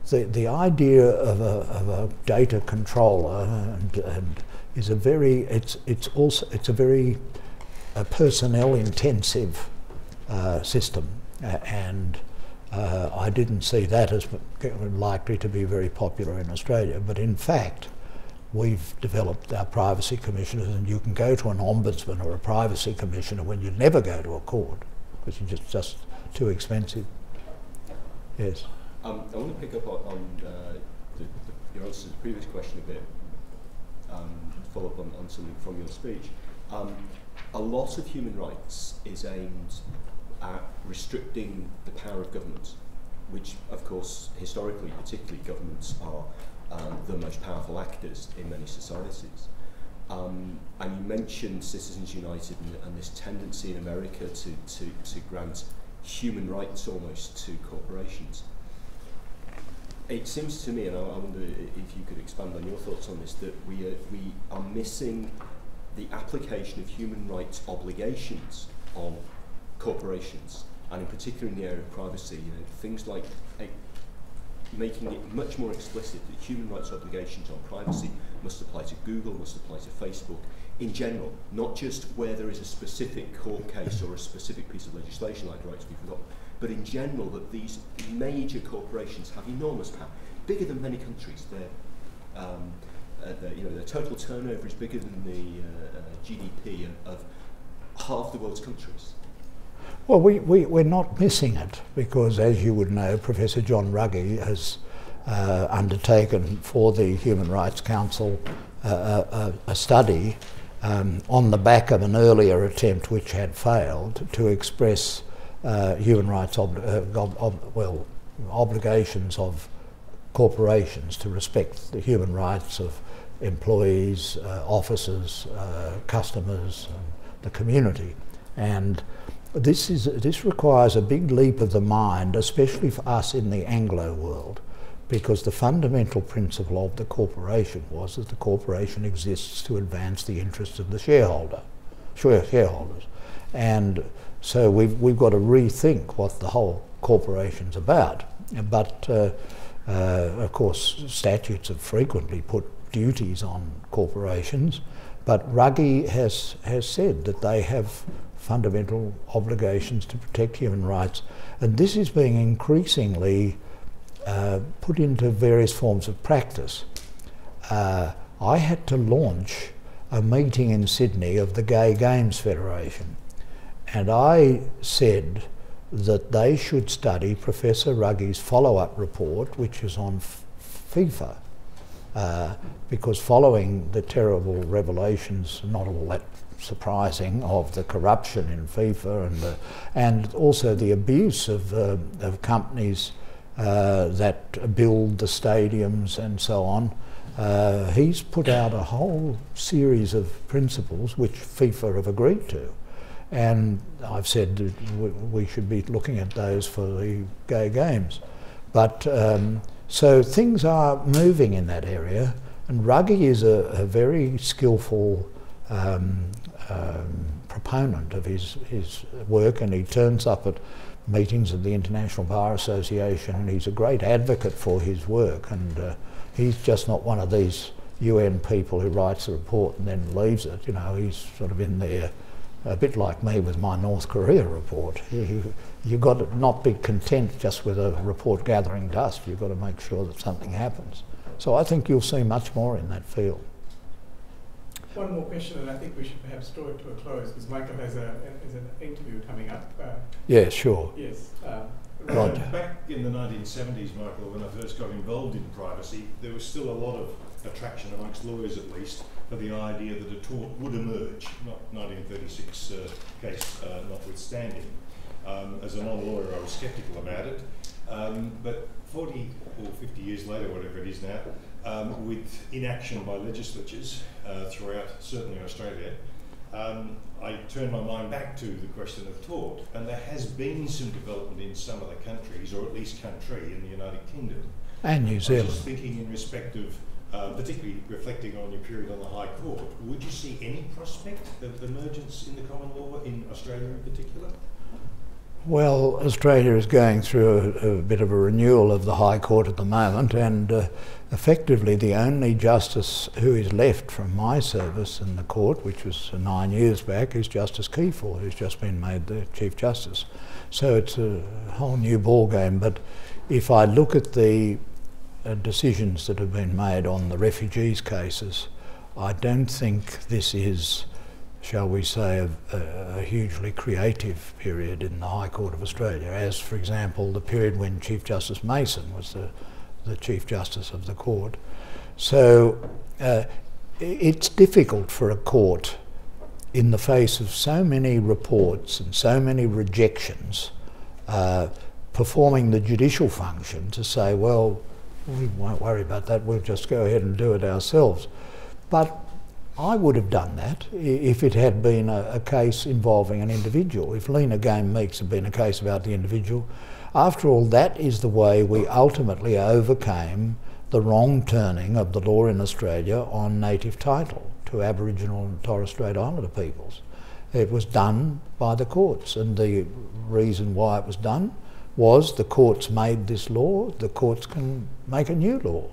the, the idea of a, of a data controller and, and is a very, it's, it's also, it's a very a personnel intensive uh, system. And uh, I didn't see that as likely to be very popular in Australia but in fact we've developed our privacy commissioners and you can go to an ombudsman or a privacy commissioner when you never go to a court because is just, just too expensive. Yes. Um, I want to pick up on, on uh, the, the, your answer to the previous question a bit, um, follow up on, on something from your speech. Um, a lot of human rights is aimed at restricting the power of governments, which, of course, historically, particularly governments are um, the most powerful actors in many societies. Um, and you mentioned Citizens United and, and this tendency in America to, to, to grant human rights almost to corporations. It seems to me, and I, I wonder if you could expand on your thoughts on this, that we are, we are missing the application of human rights obligations on corporations, and in particular in the area of privacy, you know, things like making it much more explicit that human rights obligations on privacy must apply to Google, must apply to Facebook in general, not just where there is a specific court case or a specific piece of legislation like to be forgotten, but in general that these major corporations have enormous power, bigger than many countries. Their, um, uh, their, you know, their total turnover is bigger than the uh, uh, GDP of half the world's countries. Well, we, we, we're not missing it because, as you would know, Professor John Ruggie has uh, undertaken for the Human Rights Council uh, a, a, study um, on the back of an earlier attempt which had failed to express uh, human rights uh, well, obligations of corporations to respect the human rights of employees, uh, officers, uh, customers, the community. And this, is, this requires a big leap of the mind, especially for us in the Anglo world, because the fundamental principle of the corporation was that the corporation exists to advance the interests of the shareholder, shareholders. And so we've, we've got to rethink what the whole corporation's about. But uh, uh, of course, statutes have frequently put duties on corporations, but Ruggie has, has said that they have fundamental obligations to protect human rights. And this is being increasingly uh, put into various forms of practice. Uh, I had to launch a meeting in Sydney of the Gay Games Federation, and I said that they should study Professor Ruggie's follow up report, which is on FIFA. Uh, because following the terrible revelations, not all that surprising of the corruption in FIFA and, and also the abuse of, uh, of companies uh, that build the stadiums and so on. Uh, he's put out a whole series of principles which FIFA have agreed to. And I've said we should be looking at those for the gay games. But um, so things are moving in that area, and Ruggie is a, a very skillful um, um, proponent of his, his work and he turns up at meetings of the International Bar Association and he's a great advocate for his work and uh, he's just not one of these UN people who writes a report and then leaves it. You know, he's sort of in there a bit like me with my North Korea report. You, you've got to not be content just with a report gathering dust. You've got to make sure that something happens. So I think you'll see much more in that field. One more question, and I think we should perhaps draw it to a close because Michael has, a, has an interview coming up. Uh, yeah, sure. Yes. Um, Roger. Back in the 1970s, Michael, when I first got involved in privacy, there was still a lot of attraction amongst lawyers at least for the idea that a tort would emerge, not 1936 uh, case uh, notwithstanding. Um, as a non-lawyer, I was sceptical about it. Um, but 40 or 50 years later, whatever it is now, um, with inaction by legislatures uh, throughout, certainly Australia, um, I turn my mind back to the question of tort, and there has been some development in some of the countries, or at least country, in the United Kingdom. And New Zealand. just thinking in respect of, uh, particularly reflecting on your period on the High Court, would you see any prospect of emergence in the common law in Australia in particular? Well, Australia is going through a, a, bit of a renewal of the High Court at the moment, and uh, effectively the only justice who is left from my service in the court, which was nine years back, is Justice Kiefel, who's just been made the Chief Justice. So it's a whole new ball game. But if I look at the uh, decisions that have been made on the refugees cases, I don't think this is shall we say, a, a, hugely creative period in the High Court of Australia, as, for example, the period when Chief Justice Mason was the, the Chief Justice of the court. So uh, it's difficult for a court, in the face of so many reports and so many rejections, uh, performing the judicial function to say, well, we won't worry about that, we'll just go ahead and do it ourselves. But I would have done that if it had been a, a, case involving an individual. If Lenah Game Meats had been a case about the individual. After all, that is the way we ultimately overcame the wrong turning of the law in Australia on native title to Aboriginal and Torres Strait Islander peoples. It was done by the courts, and the reason why it was done was the courts made this law, the courts can make a new law.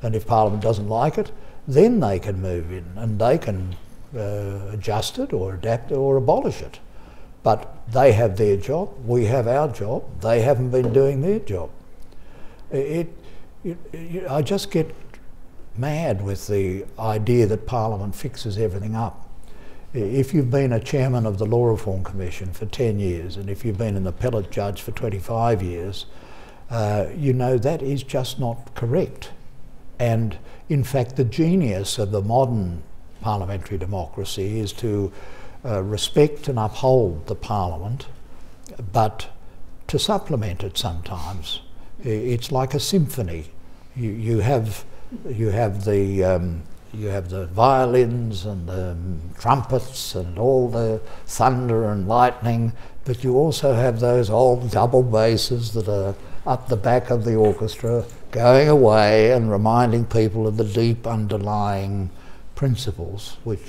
And if Parliament doesn't like it, then they can move in and they can uh, adjust it or adapt it or abolish it. But they have their job, we have our job, they haven't been doing their job. It, it, it, I just get mad with the idea that Parliament fixes everything up. If you've been a chairman of the Law Reform Commission for 10 years and if you've been an appellate judge for 25 years, uh, you know that is just not correct. And in fact, the genius of the modern parliamentary democracy is to uh, respect and uphold the parliament, but to supplement it sometimes. It's like a symphony. You, you have you have the um, you have the violins and the trumpets and all the thunder and lightning, but you also have those old double basses that are up the back of the orchestra going away and reminding people of the deep underlying principles which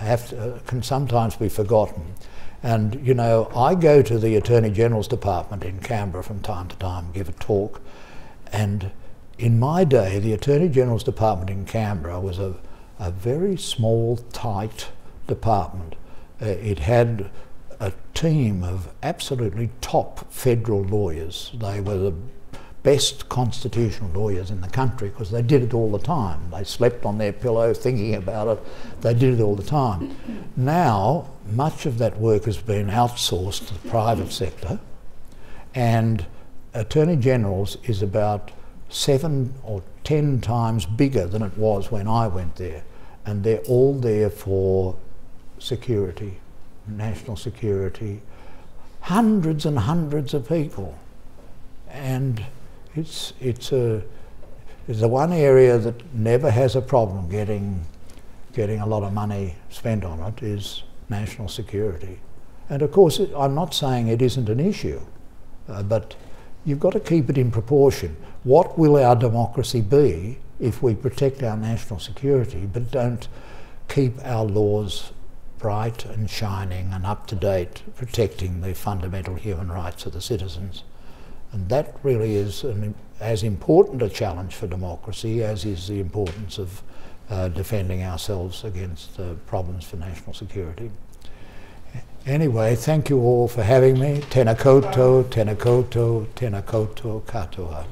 have to, uh, can sometimes be forgotten. And you know, I go to the Attorney General's Department in Canberra from time to time, give a talk, and in my day, the Attorney General's Department in Canberra was a, a very small, tight department. Uh, it had a team of absolutely top federal lawyers. They were the best constitutional lawyers in the country because they did it all the time. They slept on their pillow thinking about it. They did it all the time. Now, much of that work has been outsourced to the private sector, and Attorney General's is about seven or ten times bigger than it was when I went there. And they're all there for security, national security, hundreds and hundreds of people. And it's, it's, a, it's the one area that never has a problem getting, getting a lot of money spent on it is national security. And of course, I'm not saying it isn't an issue, uh, but you've got to keep it in proportion. What will our democracy be if we protect our national security but don't keep our laws bright and shining and up to date, protecting the fundamental human rights of the citizens? And that really is an, as important a challenge for democracy as is the importance of uh, defending ourselves against uh, problems for national security. Anyway, thank you all for having me. Tena koutou, tena koutou, tena koutou katoa.